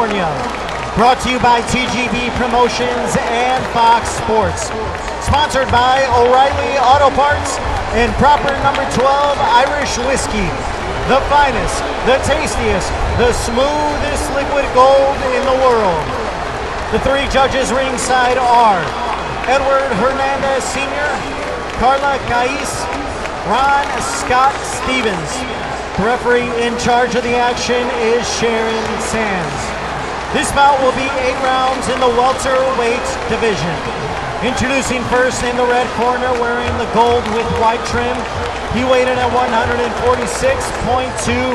California. Brought to you by TGB Promotions and Fox Sports. Sponsored by O'Reilly Auto Parts and proper number 12 Irish whiskey. The finest, the tastiest, the smoothest liquid gold in the world. The three judges ringside are Edward Hernandez Sr., Carla Caiz, Ron Scott Stevens. The referee in charge of the action is Sharon Sands. This bout will be eight rounds in the welterweight division. Introducing first in the red corner, wearing the gold with white trim, he weighed in at 146.2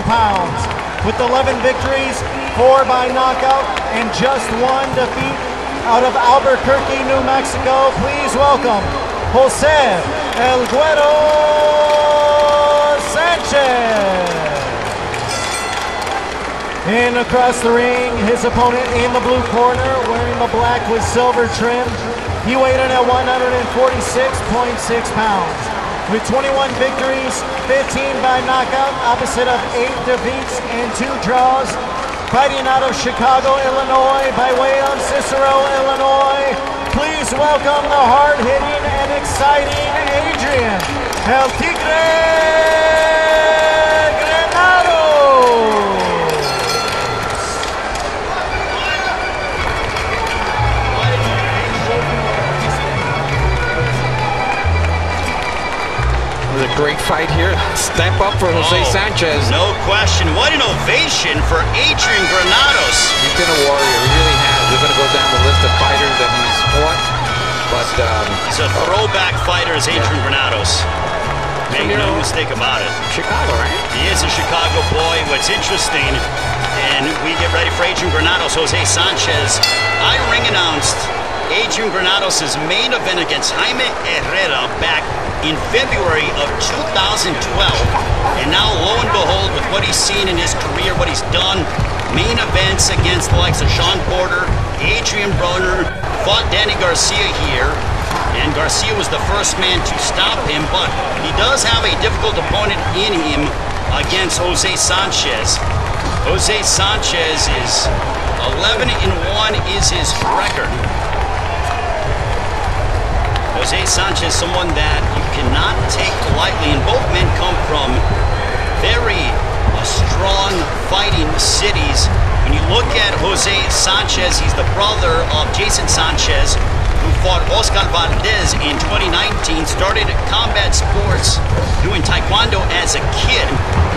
pounds. With 11 victories, four by knockout, and just one defeat out of Albuquerque, New Mexico, please welcome Jose El Güero And across the ring, his opponent in the blue corner, wearing the black with silver trim. He weighed in at 146.6 pounds. With 21 victories, 15 by knockout, opposite of 8 defeats and 2 draws. Fighting out of Chicago, Illinois, by way of Cicero, Illinois. Please welcome the hard-hitting and exciting Adrian El Tigre great fight here. Step up for Jose Oh, Sanchez. No question. What an ovation for Adrian Granados. He's been a warrior. He really has. We're going to go down the list of fighters that he's fought. But um, He's a throwback fighter, is Adrian Granados. Make no mistake about it. Chicago, right? He is a Chicago boy. What's interesting, and we get ready for Adrian Granados, Jose Sanchez. I ring announced Adrian Granados' main event against Jaime Herrera back in February of 2012. And now, lo and behold, with what he's seen in his career, what he's done, main events against the likes of Sean Porter, Adrian Broner, fought Danny Garcia here. And Garcia was the first man to stop him, but he does have a difficult opponent in him against Jose Sanchez. Jose Sanchez is 11 and 1 is his record. Jose Sanchez, someone that cannot take lightly, and both men come from very uh, strong fighting cities. When you look at Jose Sanchez, he's the brother of Jason Sanchez, who fought Oscar Valdez in 2019, started combat sports doing taekwondo as a kid.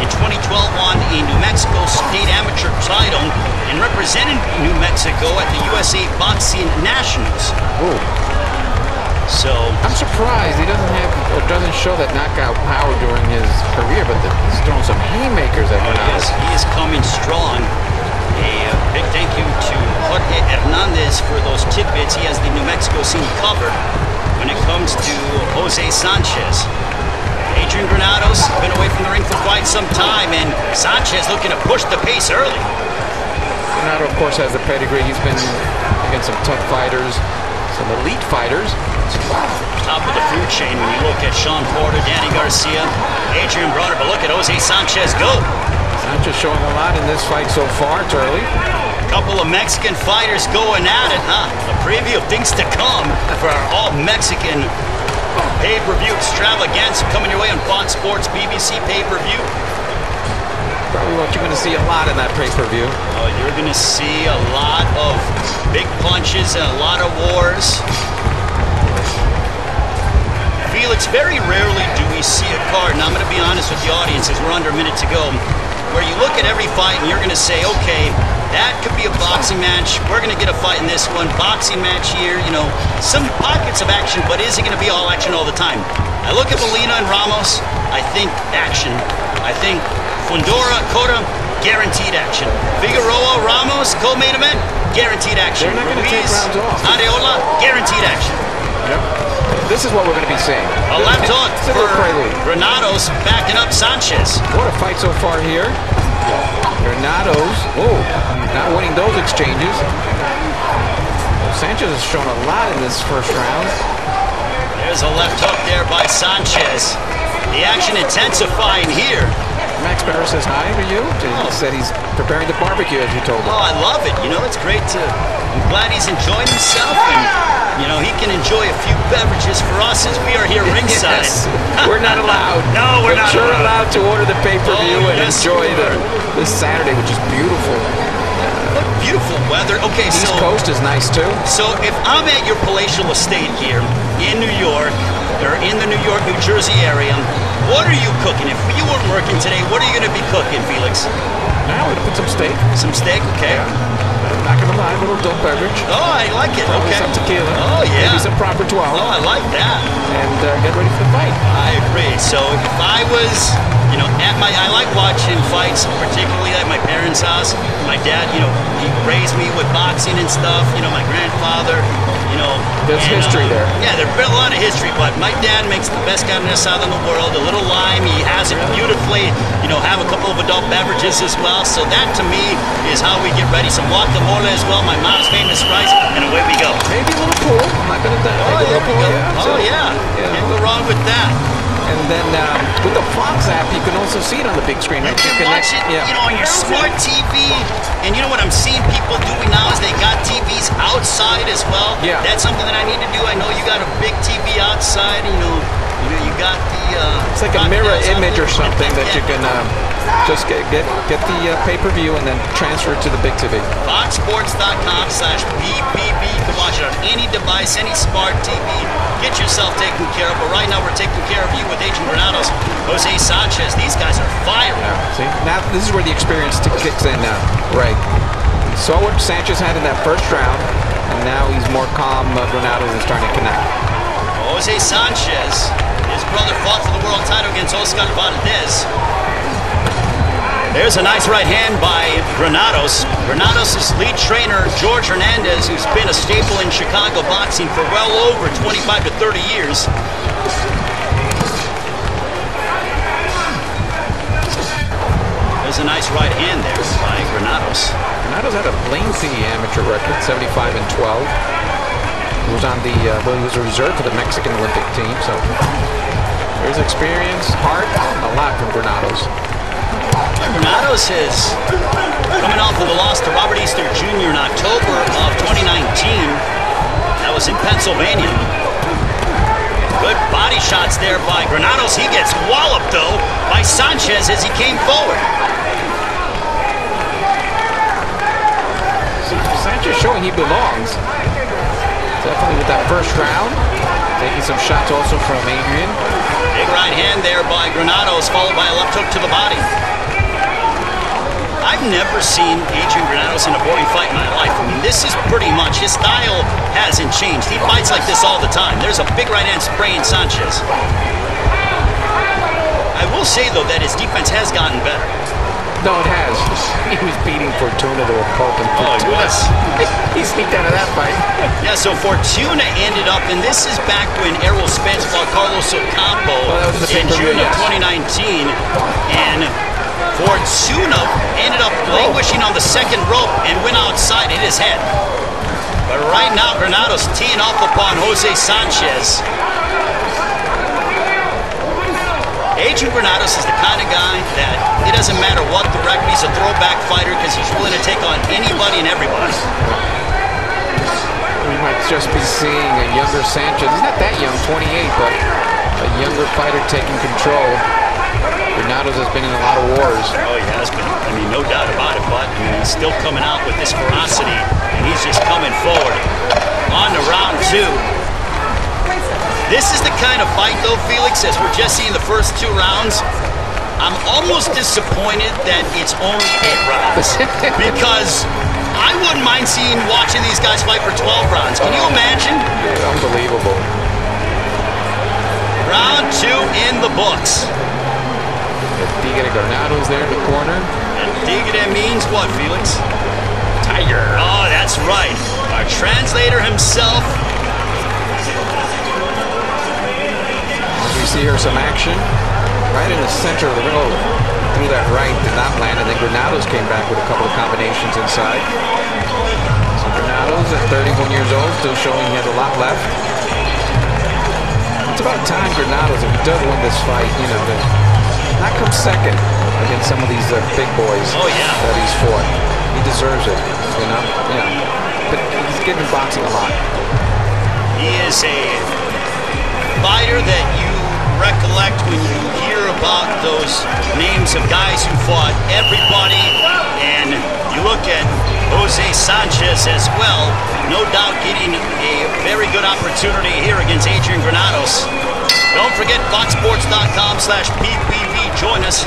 In 2012 won a New Mexico State Amateur title and represented New Mexico at the USA Boxing Nationals. So I'm surprised he doesn't have or doesn't show that knockout power during his career, but the, he's throwing some haymakers at Oh, he, is, he is coming strong. A big thank you to Jorge Hernandez for those tidbits. He has the New Mexico scene covered when it comes to Jose Sanchez. Adrian Granados has been away from the ring for quite some time, and Sanchez looking to push the pace early. Granado, of course, has the pedigree. He's been against some tough fighters, some elite fighters. Top of the food chain when you look at Sean Porter, Danny Garcia, Adrian Broner, but look at Jose Sanchez go. Sanchez showing a lot in this fight so far. It's early. Couple of Mexican fighters going at it, huh? A preview of things to come for our all Mexican pay-per-view extravaganza coming your way on Fox Sports PBC pay-per-view. Probably what you're going to see a lot in that pay-per-view. You're gonna see a lot of big punches and a lot of wars. Felix, very rarely do we see a card, and I'm gonna be honest with the audience as we're under a minute to go, where you look at every fight and you're gonna say, okay, that could be a boxing match. We're gonna get a fight in this one, boxing match here. You know, some pockets of action, but is it gonna be all action all the time? I look at Molina and Ramos. I think action. I think Fundora, Cota, guaranteed action. Figueroa, Ramos, co-main event, guaranteed action. They're not gonna take rounds off. Arreola, guaranteed action. Yep. This is what we're going to be seeing. A left hook for. Granados backing up Sanchez. What a fight so far here. Granados, oh, not winning those exchanges. Sanchez has shown a lot in this first round. There's a left hook there by Sanchez. The action intensifying here. Max Barrow says hi to you. He Oh. said he's preparing the barbecue, as you told him. Oh, I love it. You know, it's great to. I'm glad he's enjoying himself, and you know he can enjoy a few beverages for us as we are here ringside. Yes, we're not allowed. No, we're but not You're allowed. allowed to order the pay-per-view Oh, and yes, enjoy the this Saturday, which is beautiful. What beautiful weather. Okay, East so Coast is nice too. so if I'm at your palatial estate here in New York or in the New York, New Jersey area, what are you cooking? If you weren't working today, what are you going to be cooking, Felix? Now we're gonna put some steak. Some steak, okay? I'm not gonna lie, a little adult beverage. Oh, I like it. Probably Okay. some tequila. Oh yeah. Maybe some proper 12. Oh, I like that. And uh, get ready for the fight. I agree. So if I was, you know, at my, I like watching fights, particularly at my parents' house. My dad, you know, he raised me with boxing and stuff. You know, my grandfather, you know. There's and, history uh, there. Yeah, there's been a lot of history, but my dad makes the best carne asada in the world. A little lime, he has it beautifully. You know, have a couple of adult beverages as well. So that to me is how we get ready. Some guacamole as well. My mom's famous rice, and away we go. Maybe a little pool. I'm not gonna die. Oh, there little we pool, go. yeah. Oh So- yeah. yeah. Can't go wrong with that. And then um, with the Fox app, you can also see it on the big screen. Right? You right? can connect- watch it, Yeah. you know, on your smart TV. And you know what I'm seeing people doing now is they got TVs outside as well. Yeah. That's something that I need to do. I know you got a big TV outside. You know, you know, you got the. Uh, It's like a mirror image or something that you can um, just get get get the uh, pay-per-view and then transfer it to the big TV. Foxsports.com slash PPV. You can watch it on any device, any smart TV. Get yourself taken care of. But right now, we're taking care of you with Adrian Granados, Jose Sanchez. These guys are fire. See, now this is where the experience kicks in now. Right. Saw what Sanchez had in that first round, and now he's more calm. Uh, Granados is starting to connect. Jose Sanchez, his brother fought for the world title against Oscar Valdez. There's a nice right hand by Granados. Granados' lead trainer, George Hernandez, who's been a staple in Chicago boxing for well over 25 to 30 years. There's a nice right hand there by Granados. Granados had a lengthy amateur record, 75 and 12. He was on the uh, well, he was a reserve for the Mexican Olympic team, so there's experience, heart, a lot from Granados. Granados is coming off of a loss to Robert Easter Jr. in October of 2019. That was in Pennsylvania. Good body shots there by Granados. He gets walloped though by Sanchez as he came forward. So Sanchez showing he belongs. Definitely with that first round. Taking some shots also from Adrian. Big right hand there by Granados, followed by a left hook to the body. I've never seen Adrian Granados in a boring fight in my life. I mean, this is pretty much his style hasn't changed. He fights like this all the time. There's a big right hand spraying Sanchez. I will say though that his defense has gotten better. No, it has. He was beating Fortuna to a pulp. And Oh, he Fortuna- was. he sneaked out of that fight. Yeah, so Fortuna ended up, and this is back when Errol Spence fought Carlos Ocampo Well, that was the in pay-per-view, June of 2019, and Fortuna ended up oh. languishing on the second rope and went outside, hit his head. But right now, Granados teeing off upon Jose Sanchez. Adrian Granados is the kind of guy that it doesn't matter what the record, he's a throwback fighter because he's willing to take on anybody and everybody. We might just be seeing a younger Sanchez. He's not that young, 28, but a younger fighter taking control. Granados has been in a lot of wars. Oh, he has been. I mean, no doubt about it. But I mean, he's still coming out with this ferocity, and he's just coming forward. On to round two. This is the kind of fight, though, Felix, as we're just seeing the first two rounds. I'm almost disappointed that it's only eight rounds because I wouldn't mind seeing watching these guys fight for 12 rounds. Can you imagine? Unbelievable. Round two in the books. Tigre Granados there in the corner. And Tigre means what, Felix? Tiger. Oh, that's right. Our translator himself. As we see here some action right in the center of the ring. Oh, threw that right, did not land, and then Granados came back with a couple of combinations inside. So Granados at 31 years old, still showing he has a lot left. It's about time Granados, if he does win this fight, you know, that not come second against some of these uh, big boys Oh, yeah. that he's fought. He deserves it, you know? Yeah. But he's getting boxing a lot. He is a fighter that recollect when you hear about those names of guys who fought everybody, and you look at Jose Sanchez as well. No doubt getting a very good opportunity here against Adrian Granados. Don't forget foxsports.com slash PPV. Join us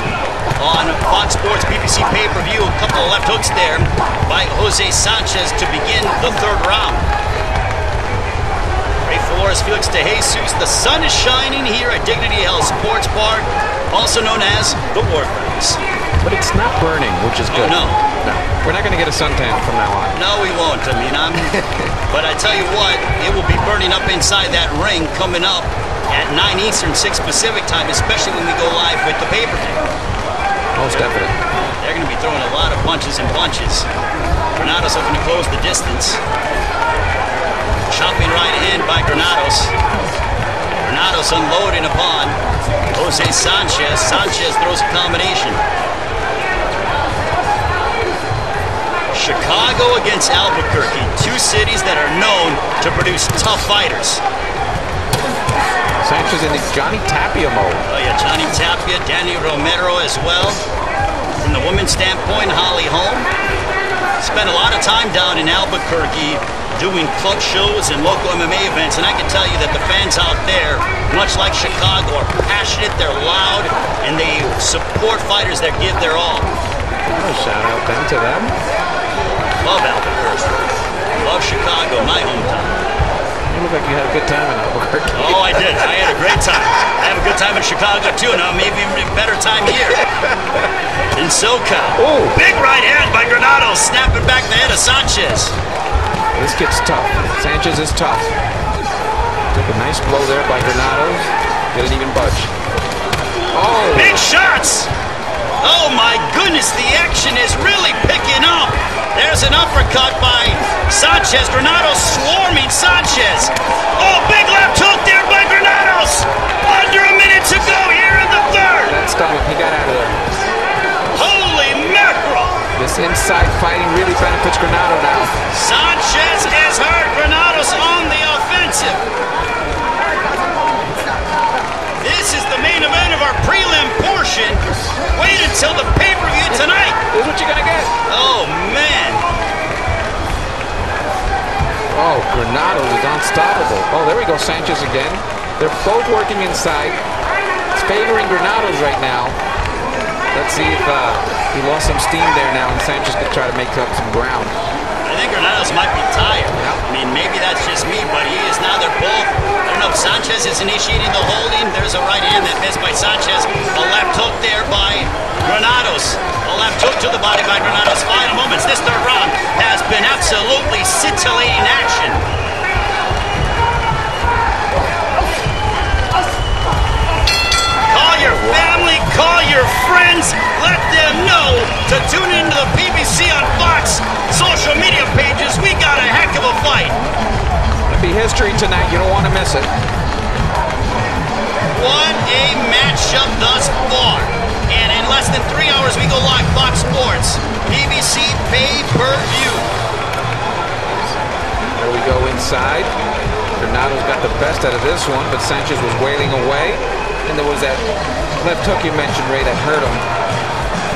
on Fox Sports PBC pay-per-view. A couple of left hooks there by Jose Sanchez to begin the third round. Ray Flores, Felix De Jesus. The sun is shining here at Dignity Health Sports Park, also known as the War Furnace. But it's not burning, which is good. Oh, no. No. We're not going to get a suntan from now on. No, we won't. I mean, I'm. but I tell you what, it will be burning up inside that ring coming up at 9 Eastern, 6 Pacific time, especially when we go live with the pay-per-view. Most definitely. They're going to be throwing a lot of punches and bunches. Granados looking to close the distance. Chopping right hand by Granados. Granados unloading upon Jose Sanchez. Sanchez throws a combination. Chicago against Albuquerque, two cities that are known to produce tough fighters. Sanchez in the Johnny Tapia mode. Oh yeah, Johnny Tapia, Danny Romero as well. From the women's standpoint, Holly Holm. Spent a lot of time down in Albuquerque doing club shows and local MMA events, and I can tell you that the fans out there, much like Chicago, are passionate, they're loud, and they support fighters that give their all. Oh, shout out then to them. Love Albuquerque. Love Chicago, my hometown. You look like you had a good time in Albuquerque. Oh, I did. I had a great time. I have a good time in Chicago too. Now maybe a better time here in SoCal. Ooh. Big right hand by Granado, snapping back the head of Sanchez. This gets tough. Sanchez is tough. Took a nice blow there by Granados. Didn't even budge. Oh! Big shots. Oh my goodness, the action is really picking up. There's an uppercut by Sanchez. Granados swarming Sanchez. Oh, big left hook there by Granados. Under a minute to go here in the third. That stung him. He got out of there. Holy mackerel. This inside fighting really benefits Granado now. Sanchez is hurt. Granados on the offensive. Until the pay-per-view tonight. This is what you're gonna get. Oh man. Oh, Granados is unstoppable. Oh, there we go, Sanchez again. They're both working inside. It's favoring Granados right now. Let's see if uh, he lost some steam there now, and Sanchez could try to make up some ground. Might be tired. I mean, maybe that's just me, but he is now. They're both. I don't know if Sanchez is initiating the holding. There's a right hand that missed by Sanchez. A left hook there by Granados. A left hook to the body by Granados. Final moments. This third round has been absolutely scintillating action. Call your family, call your friends, let them know to tune into the PBC on Fox You don't want to miss it. What a matchup thus far. And in less than three hours, we go live Fox Sports, PBC pay per view. There we go inside. Granados got the best out of this one, but Sanchez was wailing away. And there was that left hook you mentioned, Ray, that hurt him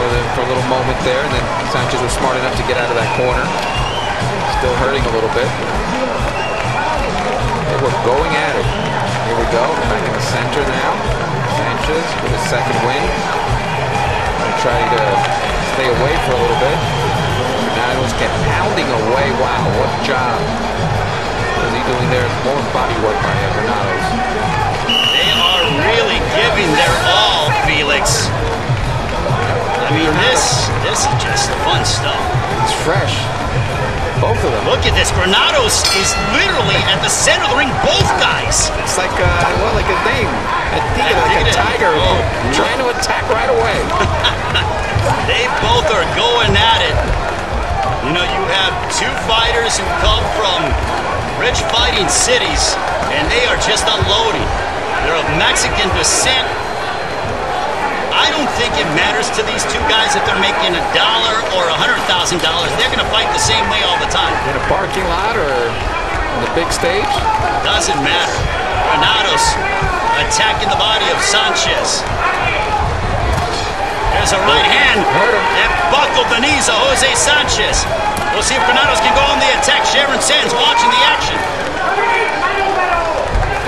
for, the, for a little moment there. And then Sanchez was smart enough to get out of that corner. Still hurting a little bit. They were going at it. Here we go. Back in the center now. Sanchez with his second win. Gonna try to stay away for a little bit. Granados kept pounding away. Wow, what a job. What is he doing there? More body work by Granados. They are really giving their all, Felix. I mean, this this is just fun stuff. It's fresh. Both of them. Look at this. Granados is literally at the center of the ring. Both guys. It's like, uh, well, like a thing. A like a tiger Oh. trying to attack right away. They both are going at it. You know, you have two fighters who come from rich fighting cities, and they are just unloading. They're of Mexican descent. I don't think it matters to these two guys if they're making a dollar or a hundred thousand dollars. They're going to fight the same way all the time. In a parking lot or on the big stage? Doesn't matter. Granados attacking the body of Sanchez. There's a right hand him. that buckled the knees of Jose Sanchez. We'll see if Granados can go on the attack. Sharon Sands watching the action.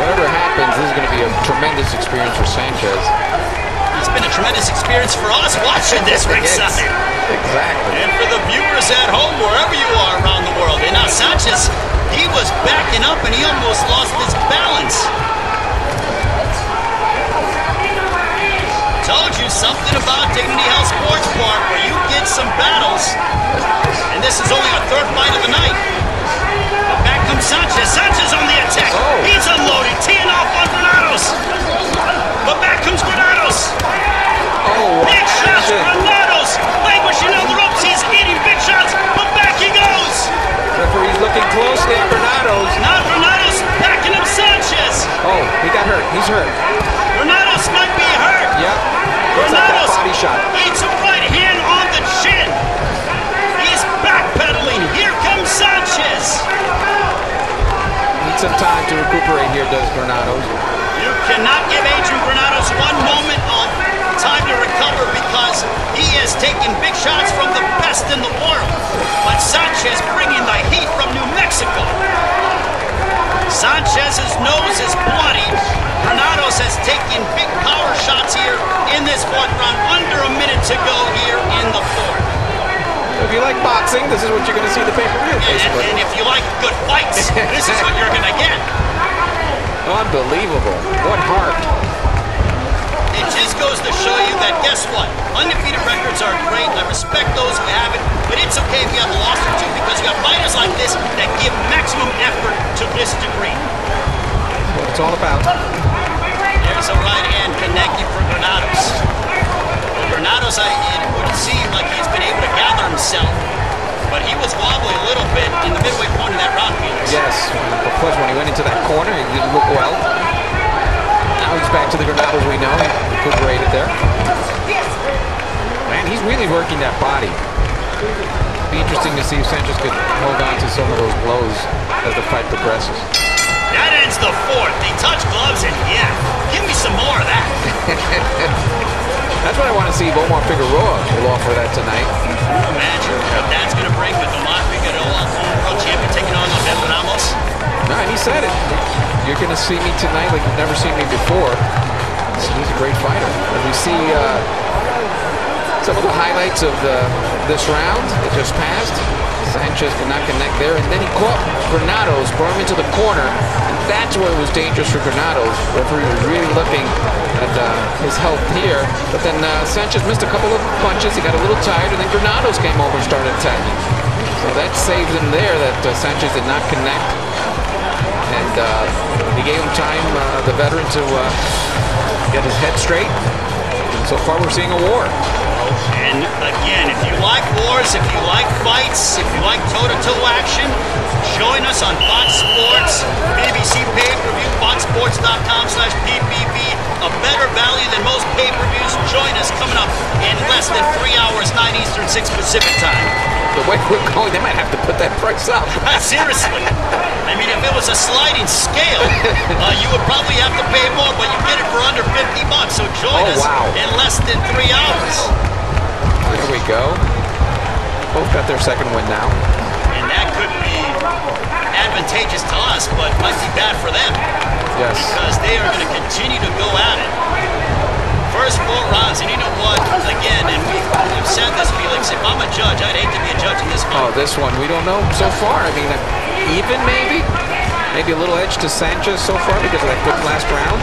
Whatever happens, this is going to be a tremendous experience for Sanchez. It's been a tremendous experience for us watching this ringside. Exactly. And for the viewers at home, wherever you are around the world. And now Sanchez, he was backing up and he almost lost his balance. Told you something about Dignity Health Sports Park where you get some battles. And this is only our third fight of the night. He's hurt. Granados might be hurt. Yep. Looks like that Granados body shot. eats a right hand on the chin. He's backpedaling. Here comes Sanchez. Needs some time to recuperate here, does Granados. You cannot give Adrian Granados one moment of time to recover because he has taken big shots from the best in the world. But Sanchez bringing the heat from New Mexico. Sanchez's nose is bloody. Granados has taken big power shots here in this fourth round. Under a minute to go here in the fourth. If you like boxing, this is what you're going to see in the pay-per-view, And, basically. and if you like good fights, this is what you're going to get. Unbelievable. What heart. It just goes to show you that guess what? Undefeated records are great. I respect those who have it, but it's okay if you have a loss or two because you have fighters like this that give maximum effort to this degree. What it's all about. There's a right hand connecting for Granados. Granados, I, it would seem like he's been able to gather himself, but he was wobbly a little bit in the midway point of that round. Yes. Of course, when he went into that corner, he didn't look well. Now he's back to the Granados we know. He recuperated there. Man, he's really working that body. Be interesting to see if Sanchez could hold on to some of those blows as the fight progresses. That ends the fourth. They touch gloves, and yeah, give me some more of that. That's what I want to see if Omar Figueroa will offer that tonight. Imagine what that's going to bring with Omar Figueroa, world champion, taking on Abel Ramos. No, and he said it. You're going to see me tonight like you've never seen me before. He's a great fighter. And we see uh, some of the highlights of the, this round that just passed. Sanchez did not connect there, and then he caught Granados, brought him into the corner, that's where it was dangerous for Granados. Referee was really looking at uh, his health here, but then uh, Sanchez missed a couple of punches. He got a little tired, and then Granados came over and started attacking. So that saved him there. That uh, Sanchez did not connect and uh, he gave him time, uh, the veteran, to uh, get his head straight. And so far, we're seeing a war. Again, if you like wars, if you like fights, if you like toe-to-toe action, join us on Fox Sports, PBC pay-per-view, foxsports.com slash PPV. A better value than most pay-per-views. Join us coming up in less than three hours, 9 Eastern, 6 Pacific time. The way we're going, they might have to put that price up. Seriously. I mean, if it was a sliding scale, uh, you would probably have to pay more, but you get it for under 50 bucks. So join Oh, us wow. in less than three hours. There we go. Both got their second win now. And that could be advantageous to us, but might be bad for them Yes. because they are going to continue to go at it. First four rounds, and you know what? Again, and we, we've said this, Felix. If I'm a judge, I'd hate to be a judge in this Oh, fight. this one, we don't know so far. I mean, even maybe. Maybe a little edge to Sanchez so far because of that good last round.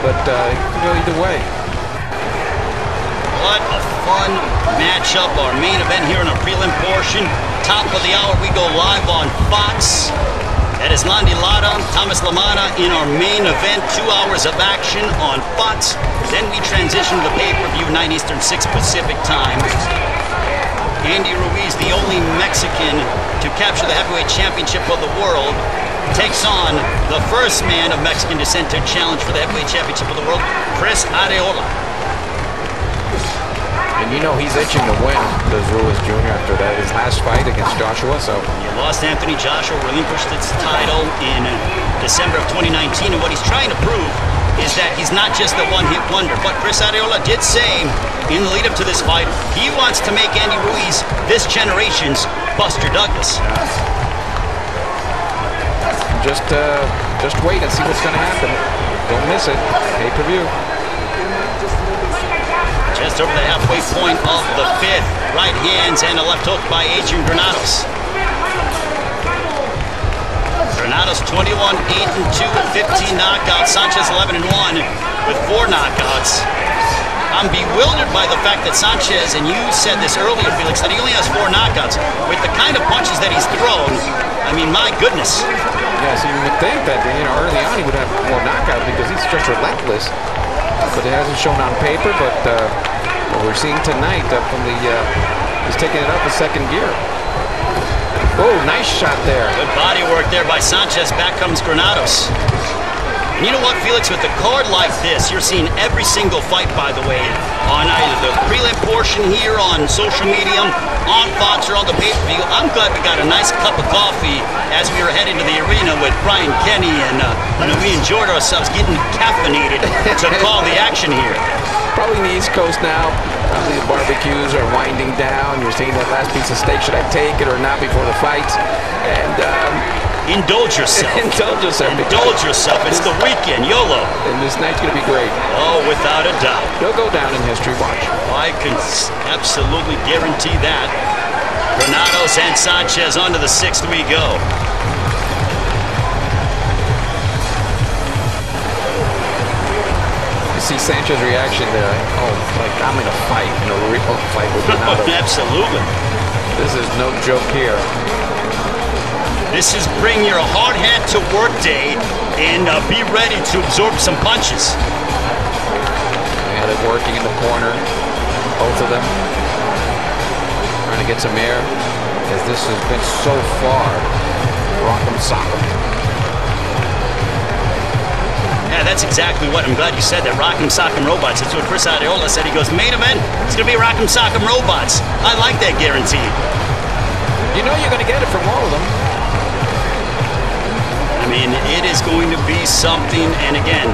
But uh, it can go either way. What a fun matchup. Our main event here in our prelim portion. Top of the hour, we go live on Fox. That is Landy Lada, Thomas LaManna in our main event. Two hours of action on Fox. Then we transition to the pay-per-view, 9 Eastern, 6 Pacific time. Andy Ruiz, the only Mexican to capture the heavyweight championship of the world, takes on the first man of Mexican descent to challenge for the heavyweight championship of the world, Chris Arreola. And you know he's itching to win, does Ruiz Jr. after that, his last fight against Joshua, so. You lost Anthony Joshua, relinquished its title in December of 2019, and what he's trying to prove is that he's not just a one-hit wonder. But Chris Arreola did say in the lead-up to this fight, he wants to make Andy Ruiz this generation's Buster Douglas. Just, uh, just wait and see what's going to happen. Don't miss it. Pay-per-view. Just over the halfway point of the fifth. Right hands and a left hook by Adrian Granados. Granados 21, 8 and 2 with 15 knockouts. Sanchez 11 and 1 with four knockouts. I'm bewildered by the fact that Sanchez, and you said this earlier, Felix, that he only has four knockouts. With the kind of punches that he's thrown, I mean, my goodness. Yeah, so you would think that, you know, early on he would have more knockouts because he's just relentless. But it hasn't shown on paper, but uh, what we're seeing tonight uh, from the, uh, he's taking it up a second gear. Oh, nice shot there. Good body work there by Sanchez. Back comes Granados. And you know what, Felix, with a card like this, you're seeing every single fight, by the way, on either the prelim portion here on social media, on Fox, or on the pay-per-view. I'm glad we got a nice cup of coffee as we were heading to the arena with Brian Kenny, and uh, you know, we enjoyed ourselves getting caffeinated to call the action here. Probably the East Coast now. Probably the barbecues are winding down. You're seeing that last piece of steak. Should I take it or not before the fight? And um, Indulge yourself. indulge yourself. Indulge yourself. It's the weekend. YOLO. And this night's going to be great. Oh, without a doubt. He'll go down in history. Watch. I can absolutely guarantee that. Granados and Sanchez onto the sixth we go. You see Sanchez's reaction there. Oh, like I'm in a fight, in a real fight with Renato. absolutely. this is no joke here. This is bring your hard hat to work day and uh, be ready to absorb some punches. Yeah, they're working in the corner, both of them. Trying to get some air, as this has been so far. Rock'em sock'em. Yeah, that's exactly what. I'm glad you said that. Rock'em Sock'em Robots. That's what Chris Arreola said. He goes, main event, it's going to be Rock'em Sock'em Robots. I like that guarantee. You know you're going to get it from all of them. Mean, it is going to be something, and again,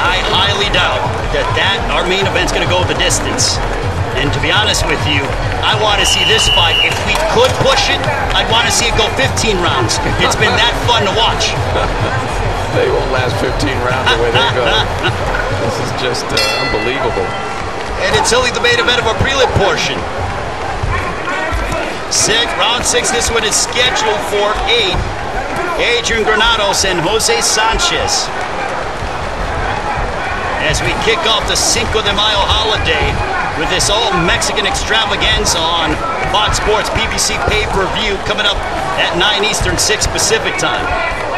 I highly doubt that that our main event's going to go the distance. And to be honest with you, I want to see this fight. If we could push it, I'd want to see it go 15 rounds. It's been that fun to watch. They won't last 15 rounds the way they go. this is just uh, unbelievable. And it's only the main event of our prelim portion. Six, round six, this one is scheduled for eight. Adrian Granados and Jose Sanchez. As we kick off the Cinco de Mayo holiday with this all Mexican extravaganza on Fox Sports PBC pay-per-view coming up at 9 Eastern, 6 Pacific time.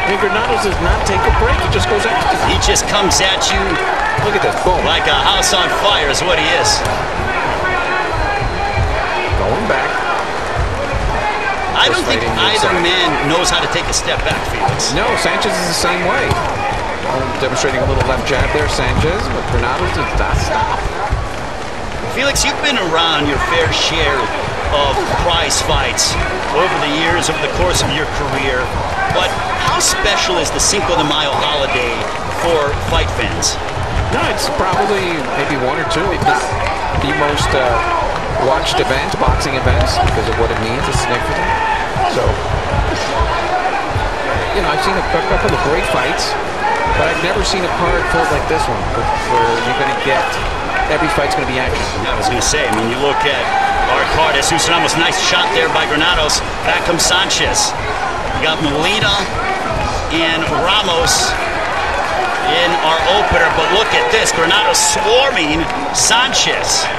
And Granados does not take a break. He just goes after you. He just comes at you Look at this. Like a house on fire is what he is. Going back. I don't think either inside. man knows how to take a step back, Felix. No, Sanchez is the same way. Demonstrating a little left jab there, Sanchez, but Granados does not stop. Felix, you've been around your fair share of prize fights over the years, over the course of your career. But how special is the Cinco de Mayo holiday for fight fans? No, it's probably maybe one or two, if not the most uh, watched event, boxing events, because of what it means. It's significant. So, you know, I've seen a, couple of great fights, but I've never seen a card full like this one, where- where you're going to get every fight's going to be action. I was going to say, I mean, you look at our card, Jesus Ramos, nice shot there by Granados. Back comes Sanchez. You got Molina and Ramos in our opener, but look at this. Granados swarming Sanchez.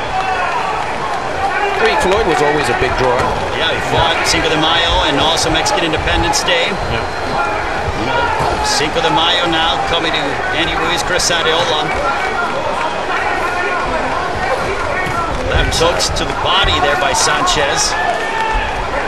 Floyd was always a big draw. Yeah, he fought Cinco de Mayo and also Mexican Independence Day. Yeah. Cinco de Mayo now coming to Andy Ruiz, Chris Arreola. Left hooks to the body there by Sanchez.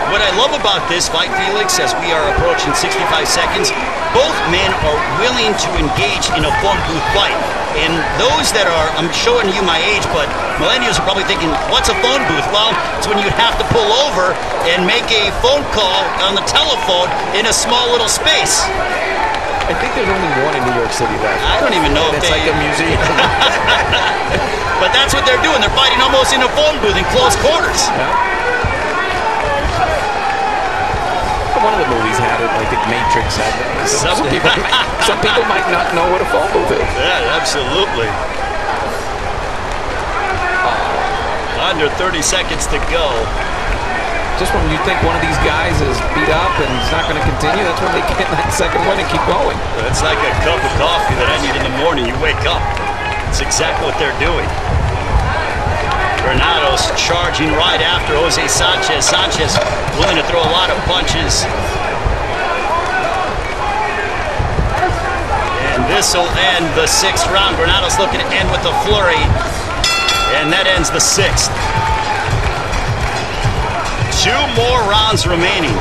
what I love about this fight, Felix, as we are approaching 65 seconds, both men are willing to engage in a booth fight. And those that are, I'm showing you my age, but millennials are probably thinking, what's a phone booth? Well, it's when you have to pull over and make a phone call on the telephone in a small little space. I think there's only one in New York City left. I don't even know and if it's they... like a museum. but that's what they're doing. They're fighting almost in a phone booth in close quarters. Yeah. One of the movies had it, like The Matrix had it. Some Some, people, some people might not know what a phone booth is. Yeah, absolutely. Uh, Under 30 seconds to go. Just when you think one of these guys is beat up and is not going to continue, that's when they get that second win and keep going. It's like a cup of coffee that I need in the morning. You wake up. It's exactly what they're doing. Granados charging right after Jose Sanchez. Sanchez willing to throw a lot of punches. And this will end the sixth round. Granados looking to end with a flurry. And that ends the sixth. Two more rounds remaining.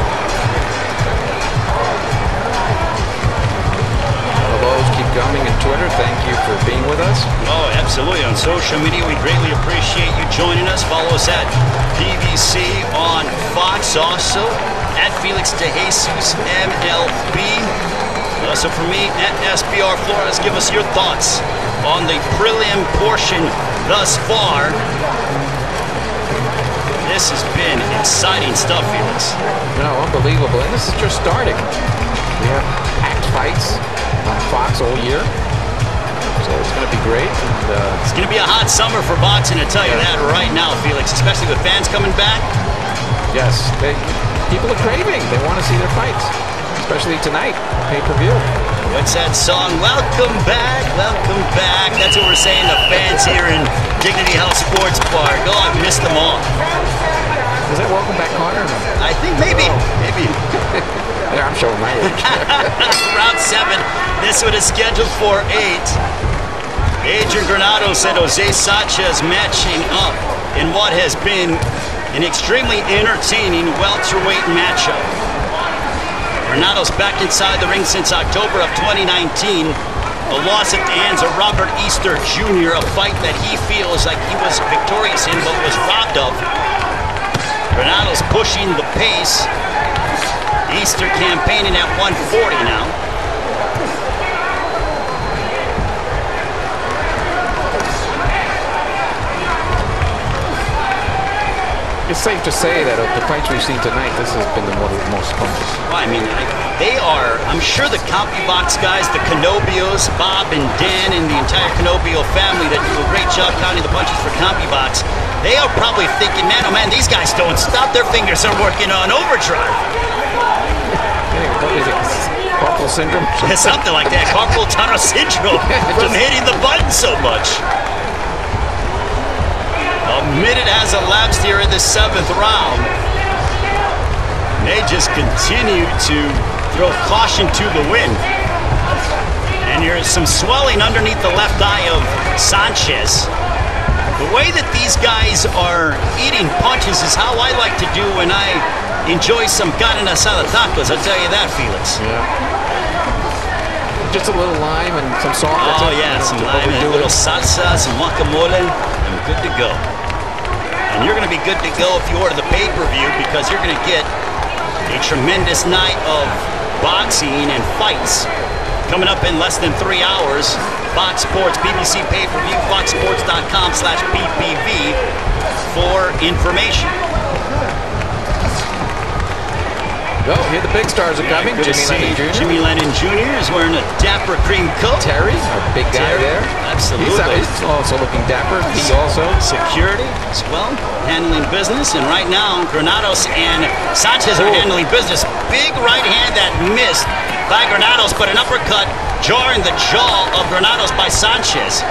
For being with us. Oh, absolutely. On social media, we greatly appreciate you joining us. Follow us at PBC on Fox. Also at Felix DeJesus MLB. Also for me at SBR Flores. Give us your thoughts on the prelim portion thus far. This has been exciting stuff, Felix. No, unbelievable. And this is just starting. We have packed fights on Fox all year. So it's going to be great. And, uh, It's going to be a hot summer for boxing, I tell you that right now, Felix, especially with fans coming back. yes, they, people are craving. They want to see their fights, especially tonight, pay-per-view. What's that song? Welcome back, welcome back. That's what we're saying to fans here in Dignity Health Sports Park. Oh, I've missed them all. Is that Welcome Back, Connor? I think maybe, maybe. Yeah, I'm showing my age. Round seven. This one is scheduled for eight. Adrian Granados and Jose Sanchez matching up in what has been an extremely entertaining welterweight matchup. Granados back inside the ring since October of 2019. A loss at the hands of Robert Easter Jr., a fight that he feels like he was victorious in but was robbed of. Granados pushing the pace. Easter campaigning at 140 now. It's safe to say that of the fights we've seen tonight, this has been the one with the most punches. Well, I mean, I, they are, I'm sure the CompuBox guys, the Canobbios, Bob and Dan, and the entire Canobbio family that do a great job counting the punches for CompuBox, they are probably thinking, man, oh man, these guys don't stop. Their fingers are working on overdrive. Carpal syndrome? Something like that. Carpal tunnel syndrome from hitting the button so much. A minute has elapsed here in the seventh round. They just continue to throw caution to the wind. And there's some swelling underneath the left eye of Sanchez. The way that these guys are eating punches is how I like to do when I enjoy some carne asada tacos. I'll tell you that, Felix. Yeah. Just a little lime and some salt. Oh yeah, some lime, and a little salsa, some guacamole. I'm good to go. And you're going to be good to go if you order the pay-per-view because you're going to get a tremendous night of boxing and fights coming up in less than three hours. Fox Sports, PBC pay-per-view, foxsports.com slash PPV for information. Oh, here the big stars are coming. To Jimmy Lennon Jr. Jimmy Lennon Jr. is wearing a dapper green coat. Terry, our big guy Terry, there. absolutely. He's, he's also looking dapper. He also. security as well, handling business. And right now, Granados and Sanchez are Oh. handling business. Big right hand that missed by Granados, but an uppercut jarring the jaw of Granados by Sanchez.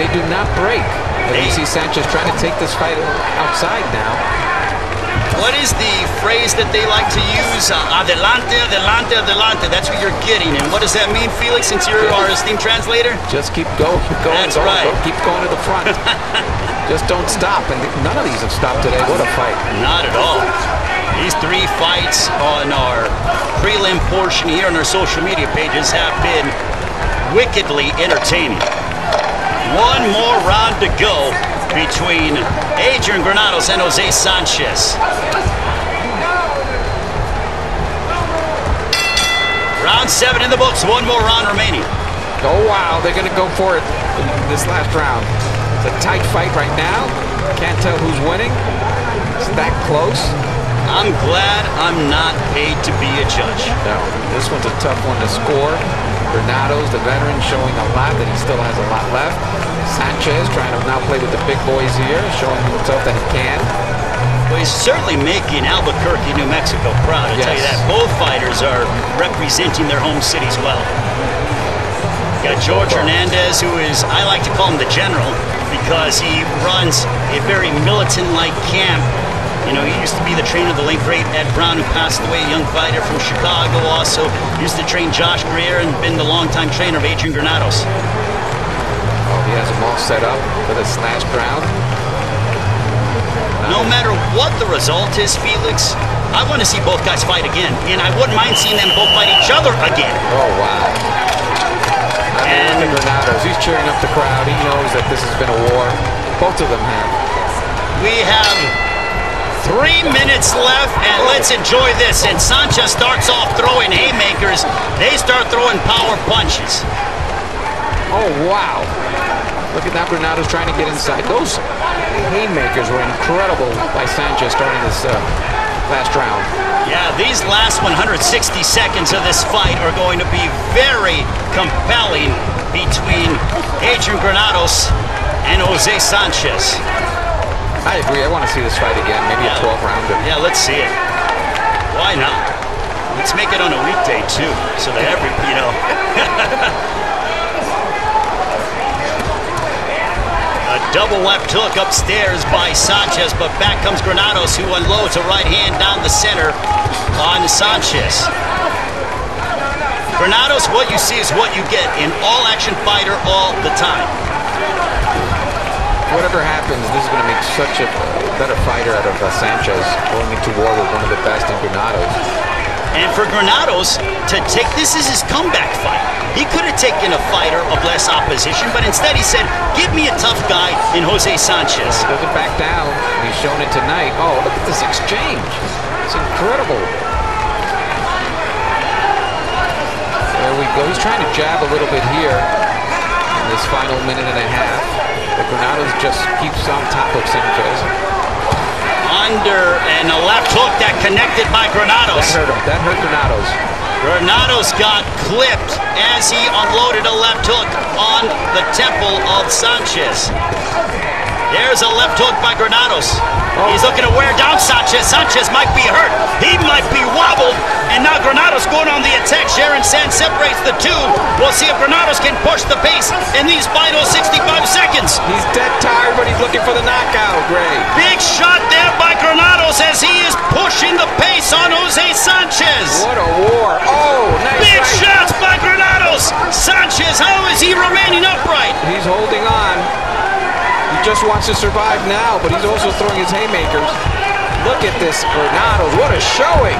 They do not break. And you see Sanchez trying to take this fight outside now. What is the phrase that they like to use? Uh, adelante, adelante, adelante. That's what you're getting. And what does that mean, Felix, since you're our esteemed translator? Just keep going, keep going, That's going, right. go- keep going to the front. Just don't stop. And none of these have stopped today. What a fight. Not at all. These three fights on our prelim portion here on our social media pages have been wickedly entertaining. One more round to go between Adrian Granados and Jose Sanchez. Round seven in the books, one more round remaining. Oh, wow. They're going to go for it in this last round. It's a tight fight right now. Can't tell who's winning. It's that close. I'm glad I'm not paid to be a judge. No, this one's a tough one to score. Granados, the veteran, showing a lot that he still has a lot left. Sanchez trying to now play with the big boys here, showing himself that he can. Well, he's certainly making Albuquerque, New Mexico proud. I'll tell you that. Both fighters are representing their home cities well. Got George Hernandez, who is, I like to call him the general, because he runs a very militant-like camp. You know, he used to be the trainer of the late great Ed Brown, who passed away, a young fighter from Chicago. Also used to train Josh Greer and been the longtime trainer of Adrian Granados. Oh, he has them all set up for the last round. No matter what the result is, Felix, I want to see both guys fight again, and I wouldn't mind seeing them both fight each other again. Oh, wow. I And- Granados. He's cheering up the crowd. He knows that this has been a war. Both of them have. We have three minutes left, and let's enjoy this. And Sanchez starts off throwing haymakers. They start throwing power punches. Oh, wow. Look at that, Granados trying to get inside. Those haymakers were incredible by Sanchez starting this uh, last round. Yeah, these last 160 seconds of this fight are going to be very compelling between Adrian Granados and Jose Sanchez. I agree. I want to see this fight again. Maybe a 12 rounder. Yeah, let's see it. Why not? Let's make it on a weekday too, so that every you know. a double left hook upstairs by Sanchez, but back comes Granados, who unloads a right hand down the center on Sanchez. Granados, what you see is what you get in all action fighter all the time. Whatever happens, this is going to make such a better fighter out of uh, Sanchez going into war with one of the best in Granados. And for Granados to take this is his comeback fight. He could have taken a fighter of less opposition, but instead he said, "Give me a tough guy in Jose Sanchez." He doesn't back down. He's shown it tonight. Oh, look at this exchange. It's incredible. There we go. He's trying to jab a little bit here in this final minute and a half. But Granados just keeps on top of Sanchez. Under and a left hook that connected by Granados. That hurt him. That hurt Granados. Granados got clipped as he unloaded a left hook on the temple of Sanchez. There's a left hook by Granados. He's looking to wear down Sanchez. Sanchez might be hurt. He might be wobbled. And now Granados going on the attack. Sharon Sand separates the two. We'll see if Granados can push the pace in these final 65 seconds. He's dead tired, but he's looking for the knockout, Gray. Big shot there by Granados as he is pushing the pace on Jose Sanchez. What a war. Oh, nice Big right. shots by Granados. Sanchez, how is he remaining upright? He's holding on. Just wants to survive now, but he's also throwing his haymakers. Look at this Granados. What a showing.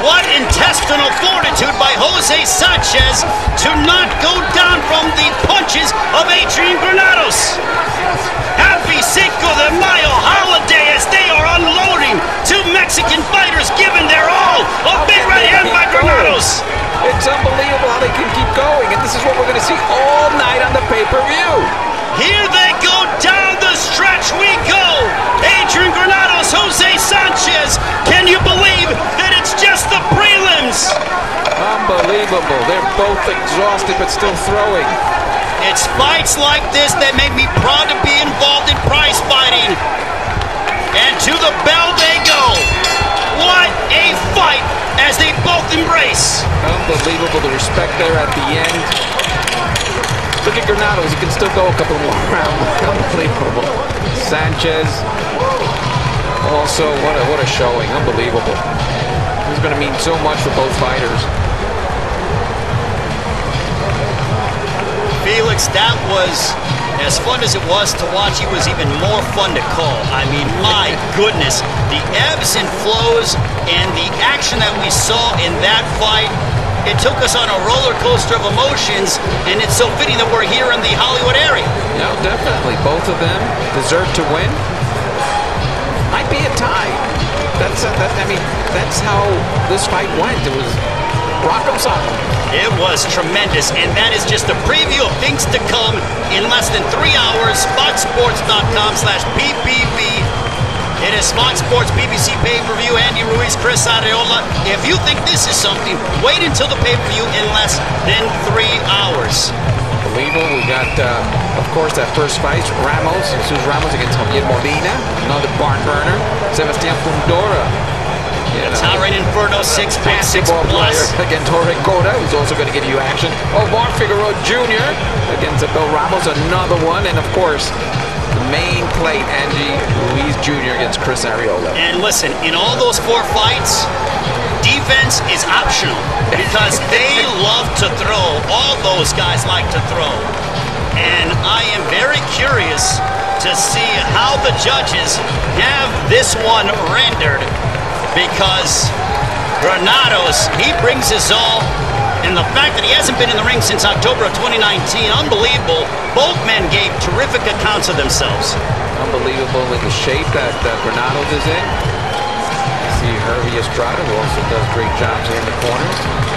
What intestinal fortitude by Jose Sanchez to not go down from the punches of Adrian Granados. Happy Cinco de Mayo holiday as they are unloading two Mexican fighters giving their all. A big right hand by Granados. It's unbelievable how they can keep going, and this is what we're going to see all night on the pay-per-view. Here they go down the stretch we go. Adrian Granados, Jose Sanchez. Can you believe that it's just the prelims? Unbelievable. They're both exhausted, but still throwing. It's fights like this that make me proud to be involved in prize fighting. And to the bell they go. What a fight as they both embrace. Unbelievable. The respect there at the end. Look at Granados. He can still go a couple more rounds. Unbelievable. Sanchez. Also, what a, what a showing. Unbelievable. This is going to mean so much for both fighters. Felix, that was as fun as it was to watch. He was even more fun to call. I mean, my goodness, the ebbs and flows and the action that we saw in that fight. It took us on a roller coaster of emotions, and it's so fitting that we're here in the Hollywood area. Yeah, definitely. Both of them deserve to win. Might be a tie. That's uh, that, I mean, that's how this fight went. It was Rock'em Sock'em. It was tremendous, and that is just a preview of things to come in less than three hours. FoxSports.com slash PPV. It is Fox Sports PBC pay-per-view. Andy Ruiz, Chris Arreola. If you think this is something, wait until the pay-per-view in less than three hours. Unbelievable. We got, uh, of course, that first fight, Ramos, Jesus Ramos against Javier Molina, another barn burner, Sebastian Fundora. You know, Towering Inferno, six foot six basketball plus. player against Jorge Cota, who's also going to give you action. Omar Figueroa Jr. against Abel Ramos, another one. And, of course, the main plate, Andy Ruiz Jr. against Chris Arreola. And listen, in all those four fights, defense is optional because they love to throw. All those guys like to throw. And I am very curious to see how the judges have this one rendered because Granados, he brings his all. And the fact that he hasn't been in the ring since October of 2019, unbelievable. Both men gave terrific accounts of themselves. Unbelievable in the shape that uh, Granados is in. You see Hervey Estrada, who also does great jobs in the corners.